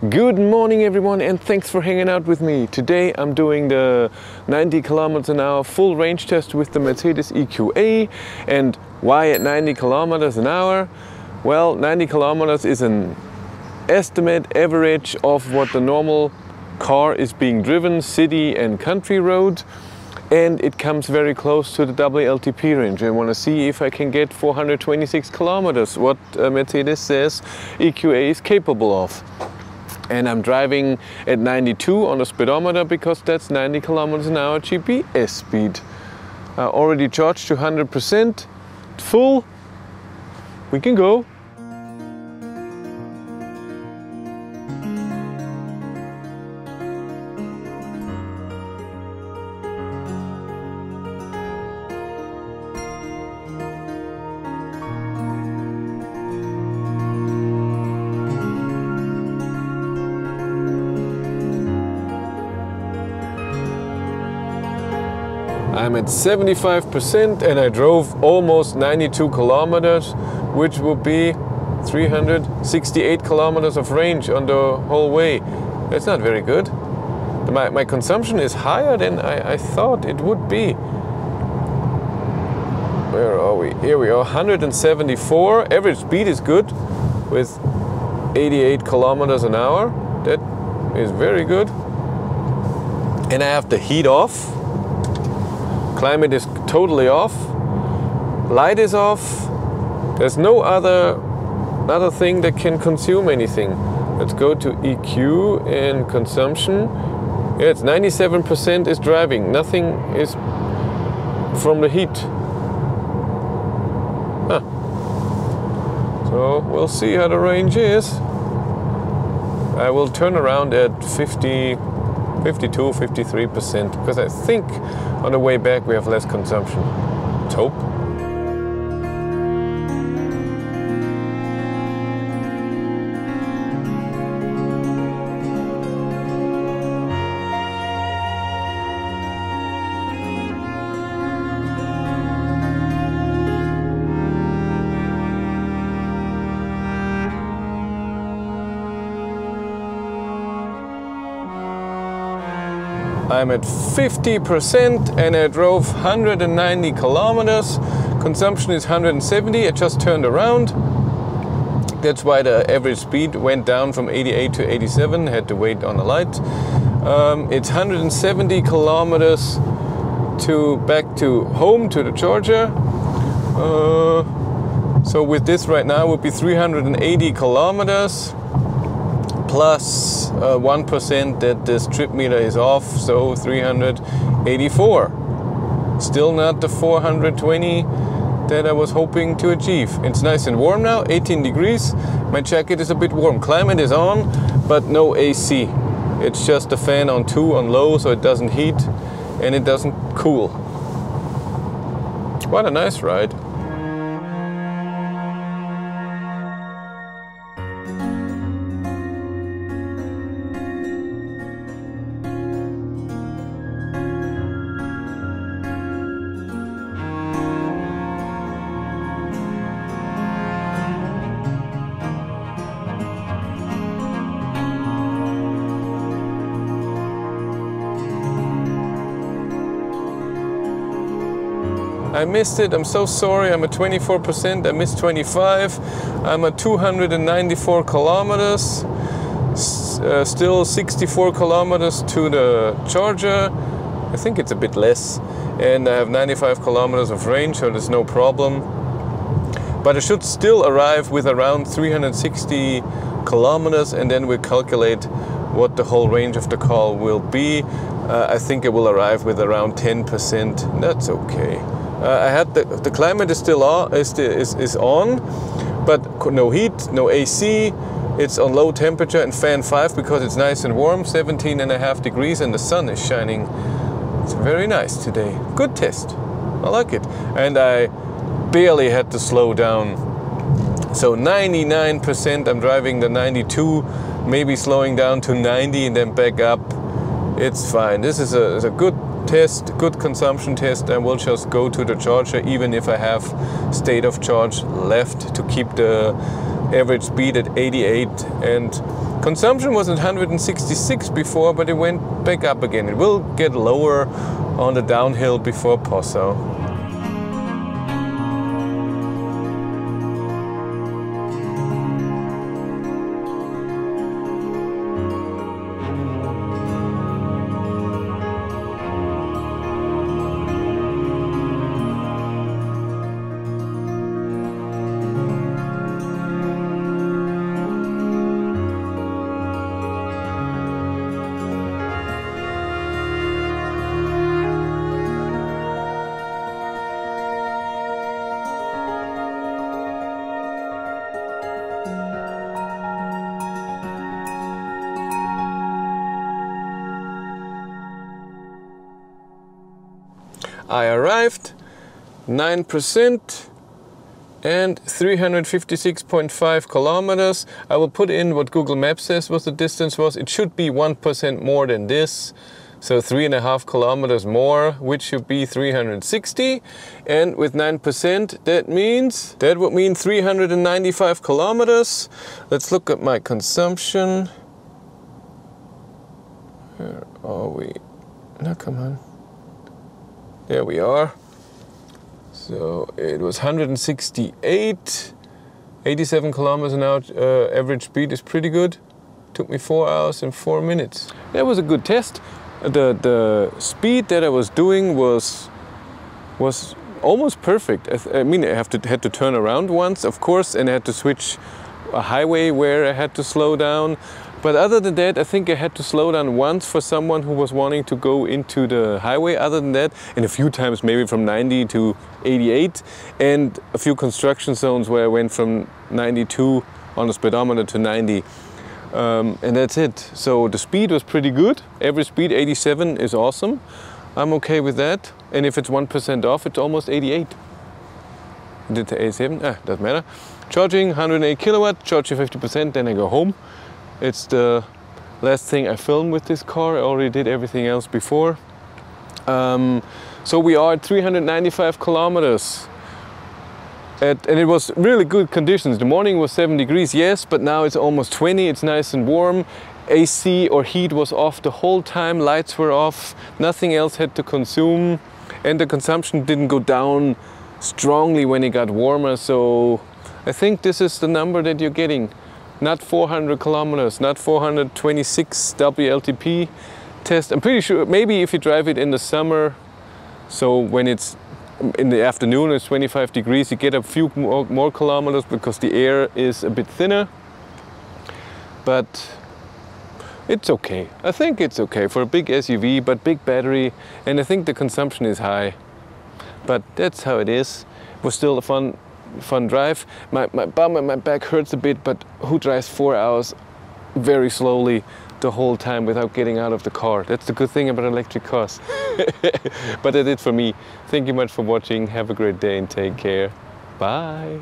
Good morning everyone and thanks for hanging out with me. Today I'm doing the 90 kilometers an hour full range test with the Mercedes EQA and why at 90 kilometers an hour? Well, 90 kilometers is an estimate average of what the normal car is being driven, city and country road and it comes very close to the WLTP range. I want to see if I can get 426 kilometers, what uh, Mercedes says EQA is capable of and I'm driving at 92 on the speedometer because that's 90 kilometers an hour GPS speed. Uh, already charged to 100%, full, we can go. I'm at 75% and I drove almost 92 kilometers, which would be 368 kilometers of range on the whole way. That's not very good. My, my consumption is higher than I, I thought it would be. Where are we? Here we are, 174. Average speed is good with 88 kilometers an hour. That is very good. And I have the heat off Climate is totally off. Light is off. There's no other, other thing that can consume anything. Let's go to EQ and consumption. Yeah, it's 97% is driving. Nothing is from the heat. Huh. So we'll see how the range is. I will turn around at 50, 52, 53% because I think on the way back we have less consumption. Let's I'm at 50% and I drove 190 kilometers. Consumption is 170. I just turned around. That's why the average speed went down from 88 to 87. Had to wait on the light. Um, it's 170 kilometers to back to home to the charger. Uh, so with this right now would be 380 kilometers plus uh, 1% that the trip meter is off, so 384. Still not the 420 that I was hoping to achieve. It's nice and warm now, 18 degrees. My jacket is a bit warm. Climate is on, but no AC. It's just a fan on 2 on low, so it doesn't heat and it doesn't cool. What a nice ride. I missed it. I'm so sorry. I'm at 24%. I missed 25. I'm at 294 kilometers. Uh, still 64 kilometers to the charger. I think it's a bit less. And I have 95 kilometers of range, so there's no problem. But I should still arrive with around 360 kilometers, and then we calculate what the whole range of the car will be. Uh, I think it will arrive with around 10%. That's okay. Uh, I had the, the climate is still on, is, is, is on, but no heat, no AC. It's on low temperature and fan 5 because it's nice and warm, 17 and a half degrees and the sun is shining. It's very nice today. Good test. I like it. And I barely had to slow down. So 99% I'm driving the 92, maybe slowing down to 90 and then back up. It's fine. This is a, a good test, good consumption test, I will just go to the charger even if I have state of charge left to keep the average speed at 88 and Consumption was at 166 before, but it went back up again. It will get lower on the downhill before Poso. Arrived, 9% and 356.5 kilometers. I will put in what Google Maps says what the distance was. It should be 1% more than this. So three and a half kilometers more, which should be 360. And with 9%, that means, that would mean 395 kilometers. Let's look at my consumption. Where are we? Now come on. There we are. So it was 168, 87 kilometers an hour. Uh, average speed is pretty good. Took me four hours and four minutes. That was a good test. The the speed that I was doing was was almost perfect. I, I mean, I have to had to turn around once, of course, and I had to switch a highway where I had to slow down. But other than that, I think I had to slow down once for someone who was wanting to go into the highway. Other than that, and a few times maybe from 90 to 88, and a few construction zones where I went from 92 on the speedometer to 90. Um, and that's it. So the speed was pretty good. Every speed 87 is awesome. I'm okay with that. And if it's 1% off, it's almost 88. Did the 87? Ah, doesn't matter. Charging 108 kilowatt, charge 50%, then I go home. It's the last thing I filmed with this car. I already did everything else before. Um, so we are at 395 kilometers. At, and it was really good conditions. The morning was 7 degrees, yes, but now it's almost 20. It's nice and warm. AC or heat was off the whole time. Lights were off. Nothing else had to consume. And the consumption didn't go down strongly when it got warmer. So I think this is the number that you're getting not 400 kilometers, not 426 WLTP test. I'm pretty sure maybe if you drive it in the summer, so when it's in the afternoon it's 25 degrees, you get a few more, more kilometers because the air is a bit thinner. But it's okay. I think it's okay for a big SUV, but big battery, and I think the consumption is high. But that's how it is. It was still a fun fun drive. My, my bum and my back hurts a bit, but who drives four hours very slowly the whole time without getting out of the car? That's the good thing about electric cars. but that's it for me. Thank you much for watching. Have a great day and take care. Bye.